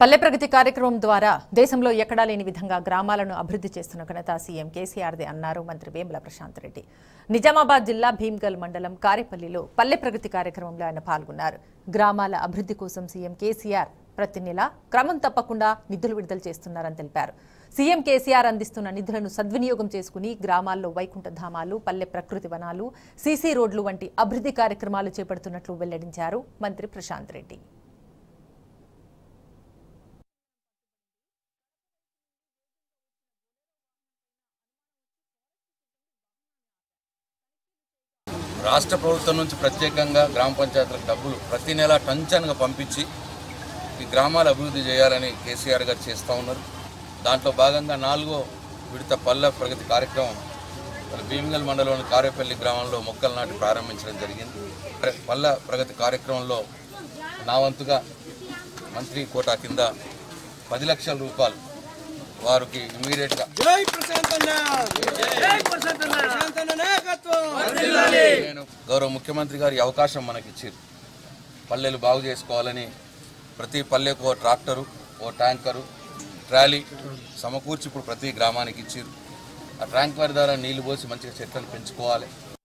పల్లె ప్రగతి కార్యక్రమం ద్వారా దేశంలో ఎక్కడా లేని విధంగా గ్రామాలను అభివృద్ధి చేస్తున్న ఘనత సీఎం కేసీఆర్దే అన్నారు మంత్రి వేముల ప్రశాంత్ రెడ్డి. నిజామాబాద్ జిల్లా భీమ్గల్ మండలం కారేపల్లిలో పల్లె ప్రగతి కార్యక్రమంలో ఆయన పాల్గొన్నారు. గ్రామాల అభివృద్ధి కోసం సీఎం కేసీఆర్ ప్రతి నెల క్రమం తప్పకుండా నిధులు విడుదల చేస్తున్నారని తెలిపారు. సీఎం కేసీఆర్ అందిస్తున్న నిధులను సద్వినియోగం చేసుకుని గ్రామాల్లో వైకుంఠ ధామాలు పల్లె ప్రకృతి వనాలు సీసీ రోడ్లు వంటి అభివృద్ధి కార్యక్రమాలు చేపడుతున్నట్లు వెల్లడించారు మంత్రి ప్రశాంత్ రెడ్డి. రాష్ట్ర ప్రభుత్వం నుంచి ప్రత్యేకంగా గ్రామ పంచాయతీలకు డబ్బులు ప్రతి నెల టంచన్గా పంపించి ఈ గ్రామాలు అభివృద్ధి చేయాలని కేసీఆర్ గారు చేస్తూ ఉన్నారు. దాంట్లో భాగంగా నాలుగో విడత పల్లె ప్రగతి కార్యక్రమం భీమగల్ మండలంలోని కారేపల్లి గ్రామంలో మొక్కలు నాటి ప్రారంభించడం జరిగింది. ప్ర- పల్లె ప్రగతి కార్యక్రమంలో నా వంతుగా మంత్రి కోటా కింద పది లక్షల రూపాయలు వారికి ఇమీడియట్గా నేను గౌరవ ముఖ్యమంత్రి గారి ఈ అవకాశం మనకిచ్చారు. పల్లెలు బాగు చేసుకోవాలని ప్రతి పల్లెకు ఓ ట్రాక్టరు ఓ ట్యాంకరు ట్రాలీ సమకూర్చి ఇప్పుడు ప్రతి గ్రామానికి ఇచ్చారు. ఆ ట్యాంకర్ ద్వారా నీళ్ళు పోసి మంచిగా చెట్లను పెంచుకోవాలి.